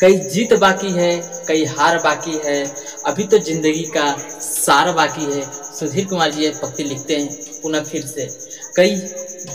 कई जीत बाकी है, कई हार बाकी है। अभी तो ज़िंदगी का सार बाकी है। सुधीर कुमार जी ये पक्ति लिखते हैं, पुनः फिर से। कई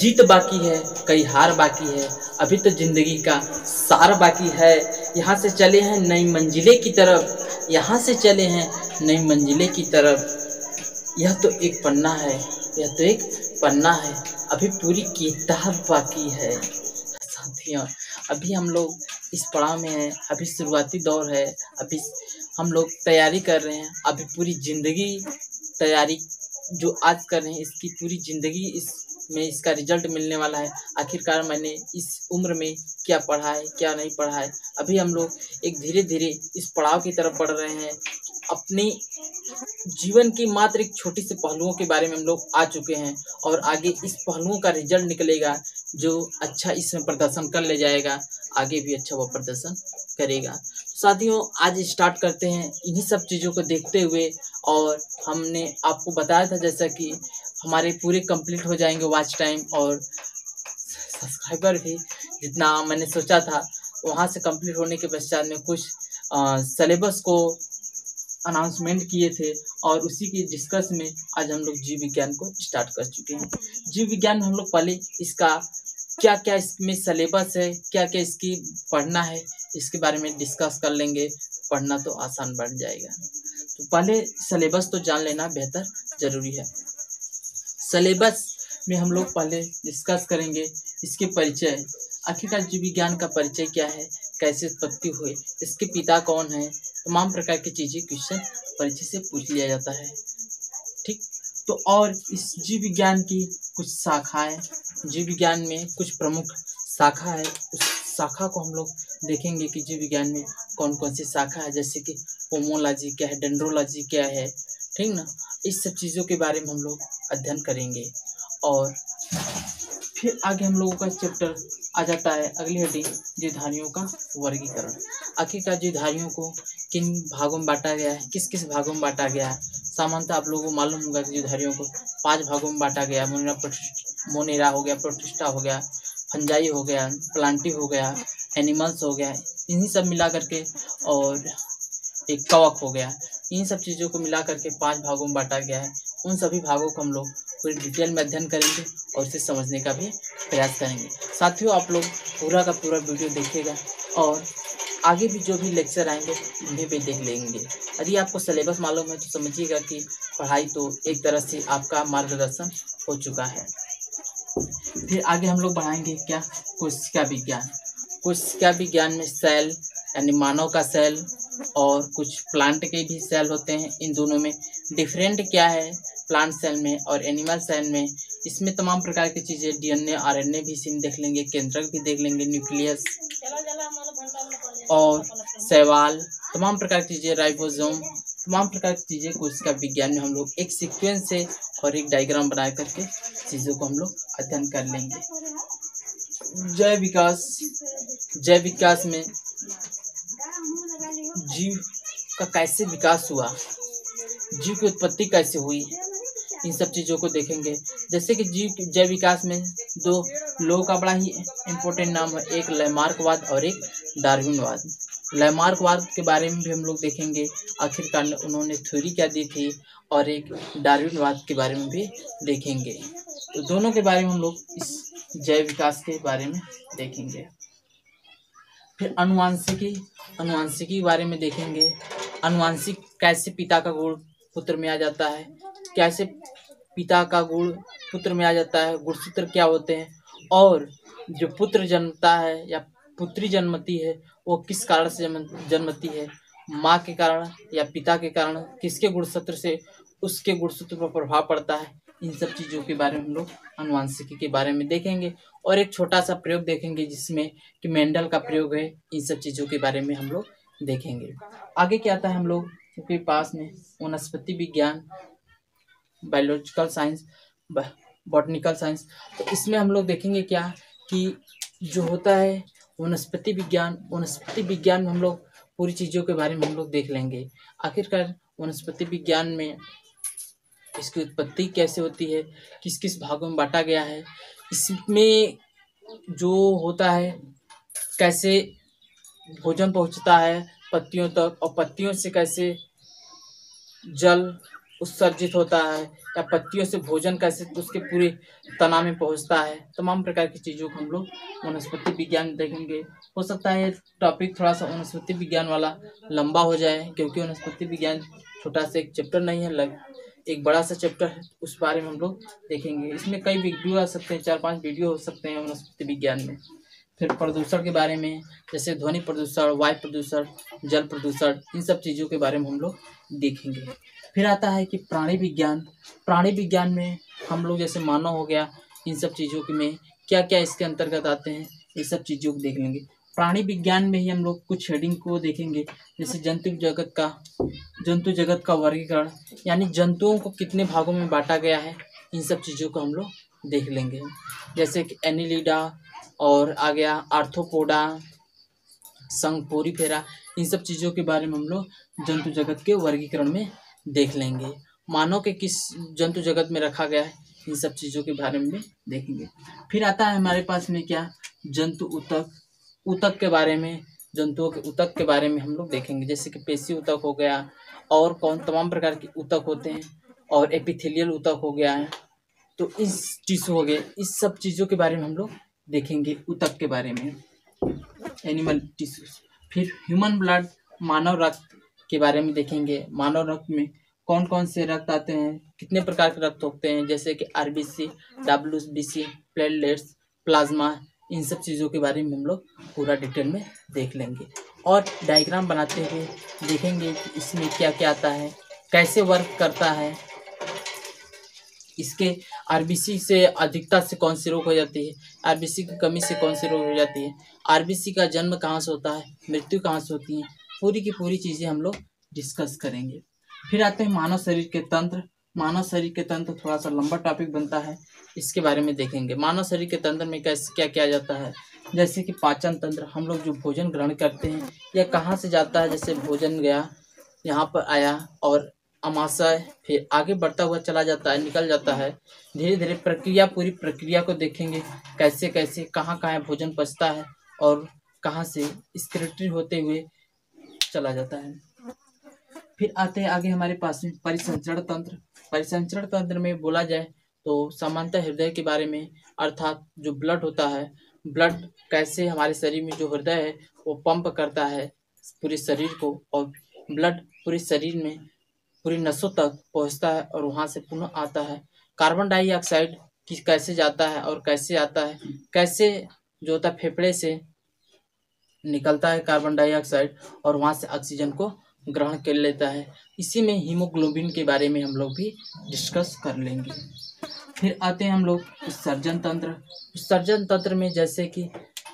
जीत बाकी है, कई हार बाकी है। अभी तो ज़िंदगी का सार बाकी है। यहाँ से चले हैं नई मंजिले की तरफ़। यहाँ से चले हैं नई मंजिले की तरफ़। यह तो एक पन्ना है, यह तो एक पन्ना है। अभी पूरी किताब बाकी है। साथियों, अभी हम लोग इस पड़ाव में है, अभी शुरुआती दौर है, अभी हम लोग तैयारी कर रहे हैं, अभी पूरी ज़िंदगी तैयारी जो आज कर रहे हैं, इसकी पूरी ज़िंदगी इस में इसका रिज़ल्ट मिलने वाला है। आखिरकार मैंने इस उम्र में क्या पढ़ा है, क्या नहीं पढ़ा है, अभी हम लोग एक धीरे धीरे इस पड़ाव की तरफ़ बढ़ रहे हैं। अपनी जीवन की मात्र एक छोटी सी पहलुओं के बारे में हम लोग आ चुके हैं और आगे इस पहलुओं का रिज़ल्ट निकलेगा, जो अच्छा इसमें प्रदर्शन कर ले जाएगा, आगे भी अच्छा वो प्रदर्शन करेगा। साथियों, आज स्टार्ट करते हैं इन्हीं सब चीज़ों को देखते हुए और हमने आपको बताया था जैसा कि हमारे पूरे कंप्लीट हो जाएँगे वॉच टाइम और सब्सक्राइबर भी, जितना मैंने सोचा था, वहाँ से कंप्लीट होने के पश्चात में कुछ सिलेबस को अनाउंसमेंट किए थे और उसी के डिस्कस में आज हम लोग जीव विज्ञान को स्टार्ट कर चुके हैं। जीव विज्ञान हम लोग पहले इसका क्या क्या इसमें सलेबस है क्या क्या इसकी पढ़ना है, इसके बारे में डिस्कस कर लेंगे। पढ़ना तो आसान बन जाएगा। तो पहले सलेबस तो जान लेना बेहतर ज़रूरी है। सलेबस में हम लोग पहले डिस्कस करेंगे इसके परिचय। आखिरकार जीव विज्ञान का परिचय क्या है, कैसे उत्पत्ति हुई, इसके पिता कौन है तमाम प्रकार की चीज़ें क्वेश्चन परिचय से पूछ लिया जाता है। ठीक? तो और इस जीव विज्ञान की कुछ शाखाएँ, जीव विज्ञान में कुछ प्रमुख शाखा है, उस शाखा को हम लोग देखेंगे कि जीव विज्ञान में कौन कौन सी शाखा है, जैसे कि होमोलॉजी क्या है, डेंड्रोलॉजी क्या है, ठीक ना? इस सब चीज़ों के बारे में हम लोग अध्ययन करेंगे। और फिर आगे हम लोगों का चैप्टर आ जाता है अगली हड्डी जीवधारियों का वर्गीकरण। आखिरकार जीवधारियों को किन भागों में बांटा गया है, किस किस भागों में बांटा गया है? सामान्यतः आप लोगों को मालूम होगा कि जीवधारियों को पाँच भागों में बांटा गया मोनेरा मोनेरा हो गया प्रोटिस्टा हो गया, फंजाई हो गया, प्लांटी हो गया, एनिमल्स हो गया, इन्हीं सब मिला करके और एक कवक हो गया। इन सब चीज़ों को मिला करके पाँच भागों में बांटा गया है। उन सभी भागों को हम लोग पूरी डिटेल में अध्ययन करेंगे और इसे समझने का भी प्रयास करेंगे। साथियों, आप लोग पूरा का पूरा वीडियो देखिएगा और आगे भी जो भी लेक्चर आएँगे, उन्हें भी देख लेंगे। यदि आपको सिलेबस मालूम है तो समझिएगा कि पढ़ाई तो एक तरह से आपका मार्गदर्शन हो चुका है। फिर आगे हम लोग बढ़ाएँगे क्या? कोशिका विज्ञान। कोशिका विज्ञान में सेल यानी मानव का सेल और कुछ प्लांट के भी सेल होते हैं। इन दोनों में डिफरेंट क्या है? प्लांट सेल में और एनिमल सेल में। इसमें तमाम प्रकार की चीज़ें डीएनए आरएनए भी इसी देख लेंगे, केंद्रक भी देख लेंगे न्यूक्लियस और सवाल, तमाम प्रकार की चीज़ें, राइबोसोम, तमाम प्रकार की चीज़ें कोशिका विज्ञान में हम लोग एक सीक्वेंस से और एक डायग्राम बना करके चीज़ों को हम लोग अध्ययन कर लेंगे। जय विकास जय विकास में जीव का कैसे विकास हुआ? जीव की उत्पत्ति कैसे हुई? इन सब चीज़ों को देखेंगे। जैसे कि जीव जैव विकास में दो लोगों का बड़ा ही इम्पोर्टेंट नाम है। एक लैमार्कवाद और एक डार्विनवाद। लैमार्कवाद के बारे में भी हम लोग देखेंगे। आखिरकार उन्होंने थ्योरी क्या दी थी और एक डार्विनवाद के बारे में भी देखेंगे। तो दोनों के बारे में हम लोग इस जैव विकास के बारे में देखेंगे। फिर अनुवांशिकी अनुवांशिकी के बारे में देखेंगे। अनुवांशिक कैसे पिता का गुण पुत्र में आ जाता है? कैसे पिता का गुण पुत्र में आ जाता है, गुणसूत्र क्या होते हैं? और जो पुत्र जन्मता है या पुत्री जन्मती है, वो किस कारण से जन्मती है? माँ के कारण या पिता के कारण? किसके गुणसूत्र से उसके गुणसूत्र पर प्रभाव पड़ता है? इन सब चीज़ों के बारे में हम लोग अनुवांशिकी के बारे में देखेंगे। और एक छोटा सा प्रयोग देखेंगे जिसमें कि मेंडल का प्रयोग है, इन सब चीज़ों के बारे में हम लोग देखेंगे। आगे क्या आता है हम लोग? के पास में वनस्पति विज्ञान बायोलॉजिकल साइंस बॉटनिकल साइंस तो इसमें हम लोग देखेंगे क्या कि जो होता है, वनस्पति विज्ञान वनस्पति विज्ञान में हम लोग पूरी चीज़ों के बारे में हम लोग देख लेंगे। आखिरकार वनस्पति विज्ञान में इसकी उत्पत्ति कैसे होती है किस किस भागों में बांटा गया है, इसमें जो होता है, कैसे भोजन पहुँचता है पत्तियों तक और पत्तियों से कैसे जल उत्सर्जित होता है, या पत्तियों से भोजन कैसे उसके पूरे तना में पहुँचता है, तमाम प्रकार की चीज़ों को हम लोग वनस्पति विज्ञान देखेंगे। हो सकता है टॉपिक थोड़ा सा वनस्पति विज्ञान वाला लंबा हो जाए, क्योंकि वनस्पति विज्ञान छोटा सा एक चैप्टर नहीं है, लग, एक बड़ा सा चैप्टर है, उस बारे में हम लोग देखेंगे। इसमें कई वीडियो आ सकते हैं चार पाँच वीडियो हो सकते हैं वनस्पति विज्ञान में। फिर प्रदूषण के बारे में, जैसे ध्वनि प्रदूषण, वायु प्रदूषण, जल प्रदूषण, इन सब चीज़ों के बारे में हम लोग देखेंगे। फिर आता है कि प्राणी विज्ञान। प्राणी विज्ञान में हम लोग जैसे मानव हो गया, इन सब चीज़ों के में क्या क्या इसके अंतर्गत आते हैं, ये सब चीज़ों को देख लेंगे। प्राणी विज्ञान में ही हम लोग कुछ हेडिंग को देखेंगे, जैसे जंतु जगत का, जंतु जगत का वर्गीकरण, यानी जंतुओं को कितने भागों में बांटा गया है, इन सब चीज़ों को हम लोग देख लेंगे। जैसे कि एनिलीडा और आ गया आर्थोपोडा संग पूरी फेरा इन सब चीज़ों के बारे में हम लोग जंतु जगत के वर्गीकरण में देख लेंगे। मानव के किस जंतु जगत में रखा गया है, इन सब चीज़ों के बारे में देखेंगे। फिर आता है हमारे पास में क्या? जंतु उतक उतक के बारे में, जंतुओं के उतक के बारे में हम लोग देखेंगे। जैसे कि पेशी उतक हो गया, और कौन, तमाम प्रकार के उतक होते हैं, और एपिथेलियल उतक हो गया है। तो इस टिश्यू हो गए, इस सब चीज़ों के बारे में हम लोग देखेंगे उतक के बारे में। Animal tissues. फिर ह्यूमन ब्लड, मानव रक्त के बारे में देखेंगे। मानव रक्त में कौन कौन से रक्त आते हैं? कितने प्रकार के रक्त होते हैं? जैसे कि R B C W B C platelets plasma इन सब चीज़ों के बारे में हम लोग पूरा डिटेल में देख लेंगे। और डायग्राम बनाते हुए देखेंगे कि इसमें क्या क्या आता है, कैसे वर्क करता है। इसके आरबीसी से अधिकता से कौन सी रोग हो जाती है? आरबीसी की कमी से कौन सी रोग हो जाती है? आरबीसी का जन्म कहाँ से होता है? मृत्यु कहाँ से होती है? पूरी की पूरी चीज़ें हम लोग डिस्कस करेंगे। फिर आते हैं मानव शरीर के तंत्र। मानव शरीर के तंत्र थोड़ा सा लंबा टॉपिक बनता है, इसके बारे में देखेंगे। मानव शरीर के तंत्र में कैसे, क्या किया जाता है? जैसे कि पाचन तंत्र, हम लोग जो भोजन ग्रहण करते हैं या कहाँ से जाता है? जैसे भोजन गया, यहाँ पर आया और अमाशय फिर आगे बढ़ता हुआ चला जाता है, निकल जाता है। धीरे धीरे प्रक्रिया, पूरी प्रक्रिया को देखेंगे। कैसे कैसे कहाँ कहाँ भोजन पचता है और कहाँ से स्क्रेटरी होते हुए चला जाता है। फिर आते हैं आगे हमारे पास में परिसंचरण तंत्र। परिसंचरण तंत्र में बोला जाए तो सामान्यतः हृदय के बारे में, अर्थात जो ब्लड होता है ब्लड कैसे हमारे शरीर में जो हृदय है, वो पंप करता है पूरे शरीर को और ब्लड पूरे शरीर में, पूरी नसों तक पहुँचता है और वहाँ से पुनः आता है। कार्बन डाइऑक्साइड कि, कैसे जाता है और कैसे आता है? कैसे जो होता है फेफड़े से निकलता है कार्बन डाइऑक्साइड और वहाँ से ऑक्सीजन को ग्रहण कर लेता है। इसी में हीमोग्लोबिन के बारे में हम लोग भी डिस्कस कर लेंगे। फिर आते हैं हम लोग उत्सर्जन तंत्र। उत्सर्जन तंत्र में जैसे कि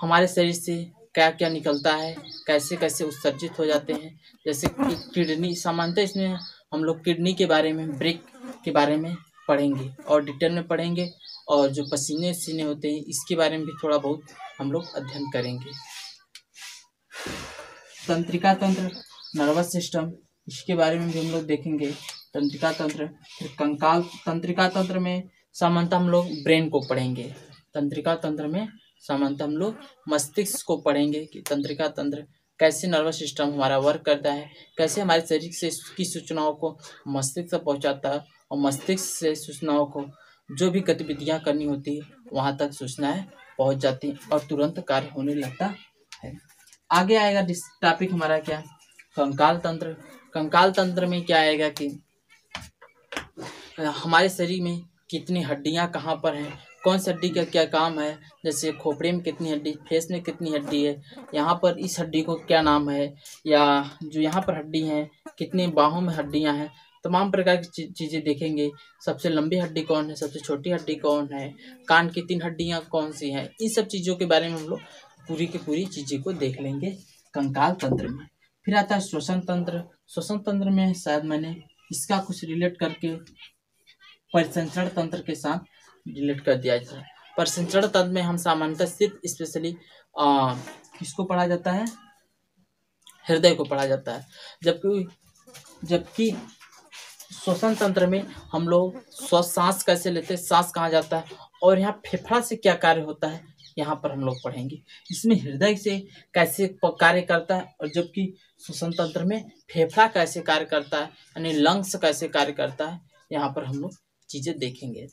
हमारे शरीर से क्या क्या निकलता है, कैसे कैसे उत्सर्जित हो जाते हैं, जैसे कि किडनी सामान्यतः इसमें हम लोग किडनी के बारे में, ब्रेक के बारे में पढ़ेंगे और डिटेल में पढ़ेंगे और जो पसीने सीने होते हैं, इसके बारे में भी थोड़ा बहुत हम लोग अध्ययन करेंगे। तंत्रिका तंत्र नर्वस सिस्टम इसके बारे में भी हम लोग देखेंगे। तंत्रिका तंत्र, फिर कंकाल, तंत्रिका तंत्र में सामान्यतः हम लोग ब्रेन को पढ़ेंगे। तंत्रिका तंत्र में सामान्यतः हम लोग मस्तिष्क को पढ़ेंगे कि तंत्रिका तंत्र कैसे नर्वस सिस्टम हमारा वर्क करता है, कैसे हमारे शरीर से की सूचनाओं को मस्तिष्क तक पहुंचाता है और मस्तिष्क से सूचनाओं को जो भी गतिविधियाँ करनी होती है, वहाँ तक सूचनाएँ पहुँच जाती हैं और तुरंत कार्य होने लगता है। आगे आएगा टॉपिक हमारा क्या? कंकाल तंत्र। कंकाल तंत्र में क्या आएगा कि हमारे शरीर में कितनी हड्डियाँ कहाँ पर हैं? कौन सी हड्डी का क्या काम है? जैसे खोपड़े में कितनी हड्डी, फेस में कितनी हड्डी है? यहाँ पर इस हड्डी को क्या नाम है? या जो यहाँ पर हड्डी हैं, कितनी बाहों में हड्डियाँ हैं? तमाम प्रकार की चीज़ें देखेंगे। सबसे लंबी हड्डी कौन है? सबसे छोटी हड्डी कौन है? कान की तीन हड्डियाँ कौन सी हैं? इन सब चीज़ों के बारे में हम लोग पूरी की पूरी चीज़ें को देख लेंगे कंकाल तंत्र में। फिर आता है श्वसन तंत्र। श्वसन तंत्र में शायद मैंने इसका कुछ रिलेट करके परिसंचरण तंत्र के साथ रिलेट कर दिया था। परिसंचरण तंत्र में हम सामान्यतः सिर्फ़ स्पेशली किसको पढ़ा जाता है? हृदय को पढ़ा जाता है। जबकि जबकि श्वसन तंत्र में हम लोग सांस कैसे लेते हैं, सांस कहाँ जाता है? और यहाँ फेफड़ा से क्या कार्य होता है? यहाँ पर हम लोग पढ़ेंगे। इसमें हृदय से कैसे कार्य करता है और जबकि श्वसन तंत्र में फेफड़ा कैसे कार्य करता है, यानी लंग्स कैसे कार्य करता है, यहाँ पर हम लोग चीज़ें देखेंगे।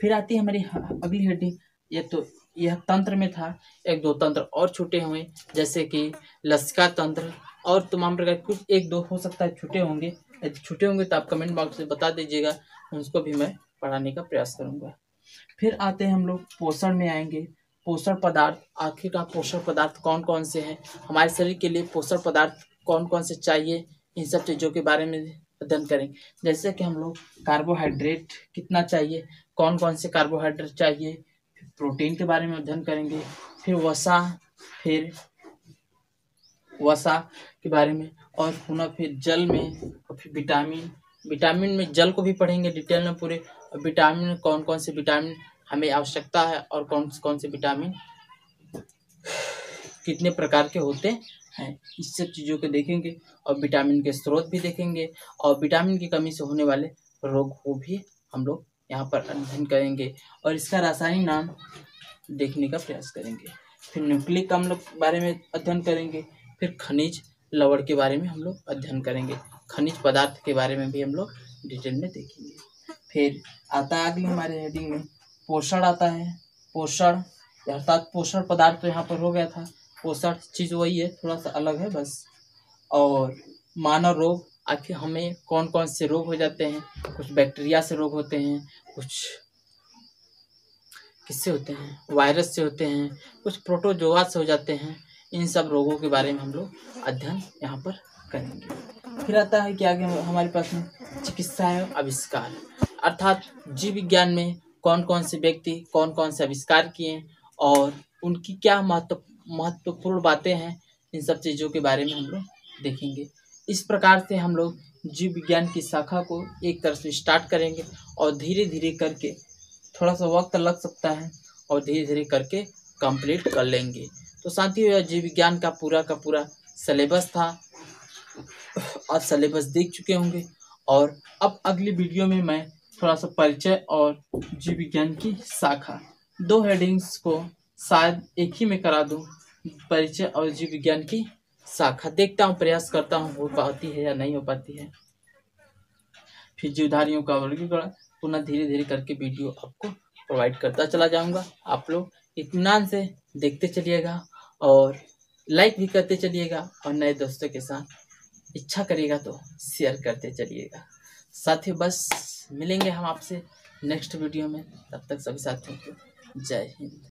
फिर आती है हमारी अगली हड्डी। ये तो यह तंत्र में था। एक दो तंत्र और छूटे हुए, जैसे कि लसिका तंत्र और तमाम प्रकार कुछ एक दो हो सकता है छूटे होंगे। यदि छूटे होंगे तो आप कमेंट बॉक्स में बता दीजिएगा उसको भी मैं पढ़ाने का प्रयास करूँगा। फिर आते हैं हम लोग पोषण में आएँगे। पोषण पदार्थ आखिरकार पोषण पदार्थ कौन कौन से हैं? हमारे शरीर के लिए पोषण पदार्थ कौन कौन से चाहिए? इन सब चीज़ों के बारे में अध्ययन करेंगे जैसे कि हम लोग कार्बोहाइड्रेट कितना चाहिए? कौन कौन से कार्बोहाइड्रेट चाहिए? प्रोटीन के बारे में अध्ययन करेंगे। फिर वसा फिर वसा के बारे में और पुनः फिर जल में और फिर विटामिन विटामिन में जल को भी पढ़ेंगे डिटेल में पूरे। विटामिन कौन कौन से विटामिन हमें आवश्यकता है और कौन कौन से विटामिन कितने प्रकार के होते हैं, इस सब चीज़ों को देखेंगे और विटामिन के स्रोत भी देखेंगे और विटामिन की कमी से होने वाले रोग को भी हम लोग यहाँ पर अध्ययन करेंगे और इसका रासायनिक नाम देखने का प्रयास करेंगे। फिर न्यूक्लिक का हम लोग बारे में अध्ययन करेंगे, फिर खनिज लवण के बारे में हम लोग अध्ययन करेंगे, खनिज पदार्थ के बारे में भी हम लोग डिटेल में देखेंगे। फिर आता है अगले हमारे हेडिंग में पोषण आता है, पोषण, अर्थात पोषण पदार्थ तो यहाँ पर हो गया था। पोषण चीज़ वही है थोड़ा सा अलग है बस। और मानव रोग, आखिर हमें कौन कौन से रोग हो जाते हैं? कुछ बैक्टीरिया से रोग होते हैं, कुछ किससे होते हैं? वायरस से होते हैं, कुछ प्रोटोजोआ से हो जाते हैं। इन सब रोगों के बारे में हम लोग अध्ययन यहाँ पर करेंगे। फिर आता है कि आगे हमारे पास में चिकित्सा एवं आविष्कार। अर्थात जीव विज्ञान में कौन कौन से व्यक्ति कौन कौन से आविष्कार किए और उनकी क्या महत्व, महत्वपूर्ण बातें हैं, इन सब चीज़ों के बारे में हम लोग देखेंगे। इस प्रकार से हम लोग जीव विज्ञान की शाखा को एक तरह से स्टार्ट करेंगे और धीरे धीरे करके थोड़ा सा वक्त लग सकता है और धीरे धीरे करके कंप्लीट कर लेंगे। तो साथियों, यह जीव विज्ञान का पूरा का पूरा सलेबस था। आप सलेबस देख चुके होंगे और अब अगली वीडियो में मैं थोड़ा सा परिचय और जीव विज्ञान की शाखा। दो हेडिंग्स को शायद एक ही में करा दूँ, परिचय और जीव विज्ञान की शाखा। देखता हूँ, प्रयास करता हूँ, हो पाती है या नहीं हो पाती है। फिर जीवधारियों का वर्गीकरण पुनः धीरे धीरे करके वीडियो आपको प्रोवाइड करता चला जाऊँगा। आप लोग इतमान से देखते चलिएगा और लाइक भी करते चलिएगा और नए दोस्तों के साथ इच्छा करिएगा तो शेयर करते चलिएगा। साथियों बस मिलेंगे हम आपसे नेक्स्ट वीडियो में। तब तक सभी साथियों को जय हिंद।